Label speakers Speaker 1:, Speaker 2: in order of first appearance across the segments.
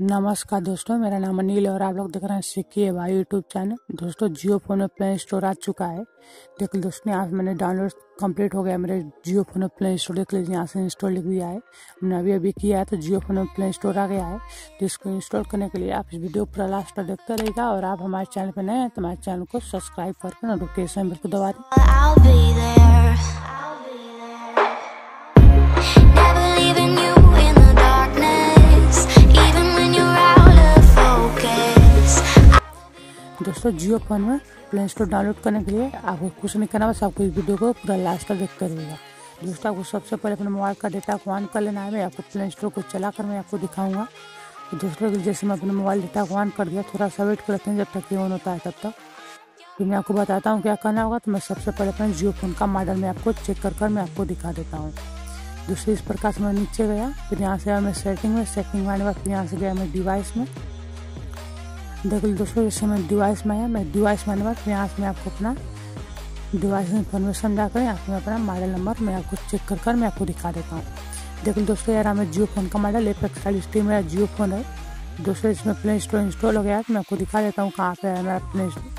Speaker 1: नमस्कार दोस्तों, मेरा नाम अनिल है और आप लोग देख रहे हैं सीखिए भाई यूट्यूब चैनल दोस्तों, जियो फ़ोन में प्ले स्टोर आ चुका है। देख दोस्तों, यहाँ मैंने डाउनलोड कंप्लीट हो गया मेरे जियो फ़ोन में प्ले स्टोर देख लीजिए, यहाँ से इंस्टॉल लिख दिया है। मैंने अभी अभी किया है तो जियो फ़ोन में प्ले स्टोर आ गया है। तो इसको इंस्टॉल करने के लिए आप इस वीडियो पूरा लास्ट तक देखते रहेगा और आप हमारे चैनल पर नए हैं तो हमारे चैनल को सब्सक्राइब करके नोटिफिकेशन बिल्कुल दबा दें। दोस्तों, जियो फ़ोन में प्ले स्टोर डाउनलोड करने के लिए आपको कुछ नहीं करना, बस आपको इस वीडियो को पूरा लास्ट तक देखते रहिएगा। दोस्तों, आपको सबसे पहले अपने मोबाइल का डेटा को ऑन कर लेना है। मैं आपको प्ले स्टोर को चला कर मैं आपको दिखाऊँगा। दोस्तों जैसे मैं अपने मोबाइल डेटा को ऑन कर दिया, थोड़ा सा वेट करते हैं जब तक ये ऑन होता है तब तक। फिर मैं आपको बताता हूँ क्या करना होगा तो मैं सबसे पहले अपने जियो फ़ोन का मॉडल मैं आपको चेक कर कर मैं आपको दिखा देता हूँ। दूसरी इस प्रकार से मैं नीचे गया, फिर यहाँ से मैं सेटिंग में सेटिंग में आने के बाद फिर यहाँ से गया मैं डिवाइस में। देखो दोस्तों जैसे मैं डिवाइस में आया मैं डिवाइस में फिर यहाँ से मैं आपको अपना डिवाइस इन्फॉर्मेशन जाकर यहाँ पे मैं अपना मॉडल नंबर मैं आपको चेक कर कर मैं आपको दिखा देता हूँ। देखो दोस्तों, यार हमें जियो फ़ोन का मॉडल एपेक्स चालीस टी मेरा जियो फ़ोन है। दोस्तों, इसमें प्ले स्टोर इंस्टॉल हो गया है। तो मैं आपको दिखा देता हूँ कहाँ पे है मेरा प्ले स्टोर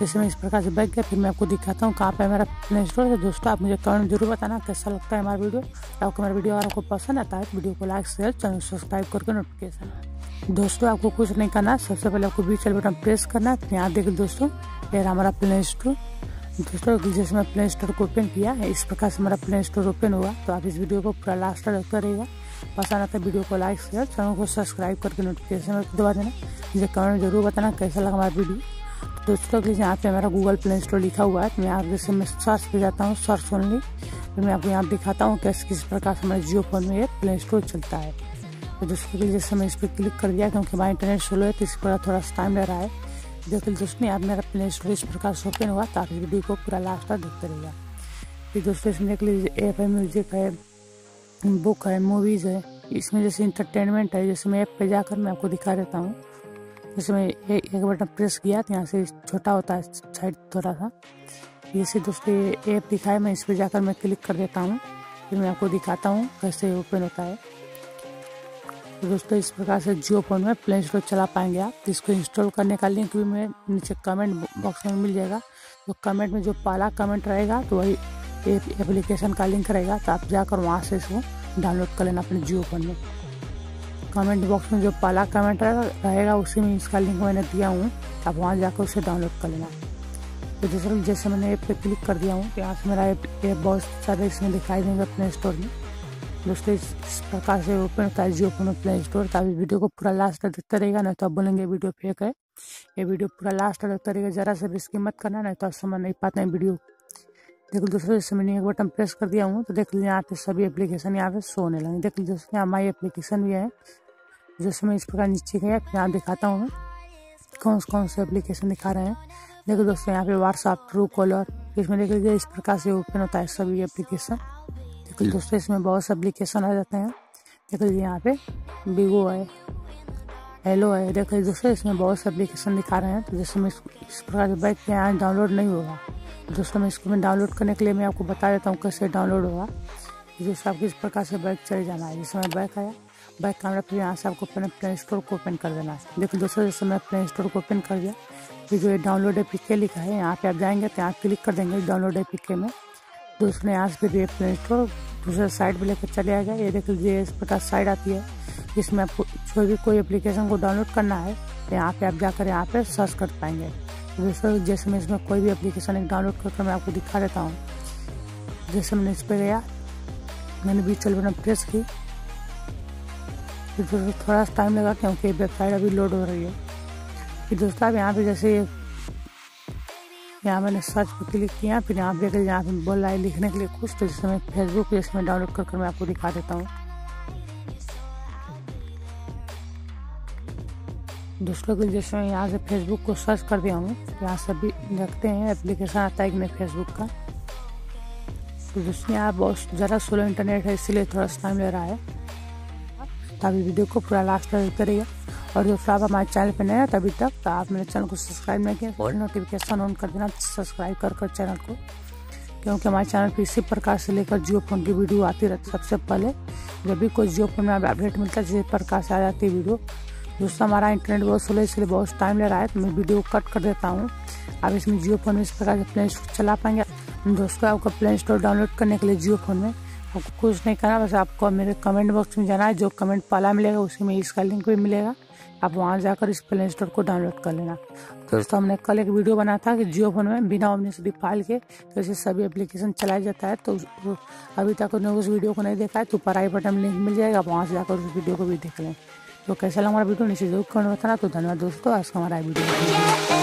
Speaker 1: जैसे मैं इस प्रकार से बैठ गया, फिर मैं आपको दिखाता हूँ कहाँ पे है मेरा प्ले स्टोर तो दोस्तों, आप मुझे कमेंट ज़रूर बताना कैसा लगता है हमारा वीडियो आपको मेरा वीडियो अगर आपको पसंद आता है तो वीडियो को लाइक शेयर चैनल सब्सक्राइब करके नोटिफिकेशन दोस्तों, आपको कुछ नहीं करना, सबसे पहले आपको बीच वाले बटन प्रेस करना है यहाँ देखिए दोस्तों, ये हमारा प्ले स्टोर दोस्तों जैसे मैं प्ले स्टोर को ओपन किया, इस प्रकार से हमारा प्ले स्टोर ओपन हुआ तो आप इस वीडियो को पूरा लास्ट तक रहेगा पसंद आता है वीडियो को लाइक शेयर चैनल को सब्सक्राइब करके नोटिफिकेशन दबा देना। मुझे कमेंट ज़रूर बताना कैसा लगा हमारा वीडियो तो दोस्तों, के यहाँ पे हमारा गूगल प्ले स्टोर लिखा हुआ है तो मैं यहाँ जैसे मैं सर्च पे जाता हूँ सर्च ओनली फिर मैं आपको यहाँ दिखाता हूँ कैसे किस प्रकार से हमारे जियो फ़ोन में ये प्ले स्टोर चलता है। तो दोस्तों के जैसे मैं इस पर क्लिक कर दिया क्योंकि हमारा इंटरनेट स्लो है तो इस पर थोड़ा सा टाइम ले रहा है। देखिए दोस्तों, यहाँ मेरा प्ले स्टोर इस प्रकार से ओपन हुआ ताकि वीडियो को पूरा लास्ट तक देखते रहिएगा। फिर दोस्तों, इसमें देख लीजिए ऐप है म्यूज़िक है बुक है मूवीज़ है। इसमें जैसे इंटरटेनमेंट है, जैसे मैं ऐप पे जाकर मैं आपको दिखा देता हूँ। जैसे मैं एक बटन प्रेस किया तो यहाँ से छोटा होता है साइड थोड़ा सा। जैसे दोस्तों, ये ऐप दिखाए मैं इस पर जाकर मैं क्लिक कर देता हूँ। फिर मैं आपको दिखाता हूँ कैसे ओपन होता है। तो दोस्तों, इस प्रकार से जियो फ़ोन में प्ले स्टोर चला पाएँगे आप। तो इसको इंस्टॉल करने का लिंक भी मैं नीचे कमेंट बॉक्स में मिल जाएगा। तो कमेंट में जो पहला कमेंट रहेगा तो वही एप्लीकेशन का लिंक रहेगा तो आप जाकर वहाँ से इसको डाउनलोड कर लेना अपने जियो फ़ोन में। कमेंट बॉक्स में जो पहला कमेंट रहेगा, उसी में इसका लिंक मैंने दिया हूँ आप वहाँ जाकर उसे डाउनलोड कर लेना। तो जैसे जैसे मैंने ऐप पे क्लिक कर दिया हूँ यहाँ से मेरा ऐप बहुत सारे इसमें दिखाई देंगे प्ले स्टोर में। दोस्तों, इस प्रकार से ओपन होता है जियो फ़ोन प्ले स्टोर तो अभी वीडियो को पूरा लास्ट तक देखते रहेगा, नहीं तो आप बोलेंगे वीडियो फेक है। ये वीडियो पूरा लास्ट तक देखते रहेगा, जरा से भी इसकी मत करना, नहीं तो आप समझ नहीं पाते हैं वीडियो। देखो दोस्तों जैसे मैंने एक बटन प्रेस कर दिया हूँ तो देख लीजिए यहाँ पे सभी एप्लीकेशन यहाँ पे शो होने लगे देख लीजिए दोस्तों, यहाँ माई एप्लीकेशन भी है जैसे मैं इस प्रकार नीचे गया यहाँ दिखाता हूँ कौन कौन से एप्लीकेशन दिखा रहे हैं। देखो दोस्तों, यहाँ पे व्हाट्सअप ट्रू कॉलर इसमें देख लीजिए इस प्रकार से ओपन होता है सभी एप्लीकेशन देखो दोस्तों इसमें बहुत से एप्लीकेशन आ जाते हैं। देख लीजिए यहाँ पे बिगो है हेलो है देख लीजिए दोस्तों इसमें बहुत से एप्लीकेशन दिखा रहे हैं। तो जैसे मैं इस प्रकार से बैठ के यहाँ डाउनलोड नहीं होगा। दोस्तों मैं इसको मैं डाउनलोड करने के लिए मैं आपको बता देता हूँ कैसे डाउनलोड होगा। जैसे आपको इस प्रकार से बैक चले जाना है। जैसे मैं बैक आया बैक कैमरा फिर यहाँ से आपको अपने प्ले स्टोर को ओपन कर देना है। देखो दोस्तों जैसे मैं प्ले स्टोर को ओपन कर दिया फिर जो ये डाउनलोड ए पी लिखा है यहाँ पे आप जाएँगे तो यहाँ क्लिक कर देंगे डाउनलोड ए पी में दोस्तों यहाँ से फिर ये प्ले स्टोर दूसरे साइड पर लेकर चले आएगा ये देख लीजिए इस प्रकार साइड आती है, जिसमें आपको जो भी कोई एप्लीकेशन को डाउनलोड करना है तो यहाँ पे आप जाकर यहाँ पे सर्च कर पाएँगे। दोस्तों जैसे मैं इसमें कोई भी एप्लीकेशन एक डाउनलोड करके मैं आपको दिखा देता हूँ। जैसे मैंने इस पर गया, मैंने बीच चल बटन प्रेस की। फिर दोस्तों थोड़ा सा टाइम लगा क्योंकि वेबसाइट अभी लोड हो रही है। फिर दोस्तों, आप यहाँ पे जैसे यहाँ मैंने सर्च पर क्लिक किया, फिर यहाँ पे यहाँ पे बोल रहा है लिखने के लिए कुछ तो जैसे मैं फेसबुक जैसे मैं डाउनलोड कर कर मैं आपको दिखा देता हूँ। दोस्तों के जैसे मैं यहाँ से फेसबुक को सर्च कर दिया हूँ यहाँ से भी रखते हैं एप्लीकेशन आता है कि नहीं फेसबुक का। तो दोस्तों, यहाँ बहुत ज़्यादा स्लो इंटरनेट है, इसीलिए थोड़ा टाइम ले रहा है। तो अभी वीडियो को पूरा लास्ट तक करिएगा और दोस्तों आप हमारे चैनल पर नए हैं तभी तक तो आप मेरे चैनल को सब्सक्राइब नहीं किया और? नोटिफिकेशन ऑन कर देना सब्सक्राइब कर कर चैनल को क्योंकि हमारे चैनल पर इसी प्रकार से लेकर जियो फ़ोन की वीडियो आती रहती सबसे पहले। जब भी कोई जियो फ़ोन में अपडेट मिलता है जिस प्रकार से आ जाती है वीडियो दोस्तों हमारा इंटरनेट बहुत स्लो इसलिए बहुत टाइम ले रहा है तो मैं वीडियो कट कर देता हूँ। अब इसमें जियो फ़ोन में इस प्रकार से प्ले स्टोर चला पाएँगे। दोस्तों आपको प्ले स्टोर डाउनलोड करने के लिए जियो फ़ोन में आपको कुछ नहीं करना, बस आपको मेरे कमेंट बॉक्स में जाना है, जो कमेंट पहला मिलेगा, उसी में इसका लिंक भी मिलेगा। आप वहाँ जाकर इस प्ले स्टोर को डाउनलोड कर लेना। दोस्तों, हमने कल एक वीडियो बनाया था कि जियो फ़ोन में बिना ओमनी से फ़ाइल के कैसे सभी एप्लीकेशन चलाया जाता है। तो अभी तक उन्होंने उस वीडियो को नहीं देखा है तो ऊपर आई बटन लिंक मिल जाएगा, आप वहाँ से जाकर उस वीडियो को भी देख लें। तो कैसा लगा हमारा वीडियो नीचे ज़रूर कमेंट बताना। तो धन्यवाद दोस्तों, आज का हमारा वीडियो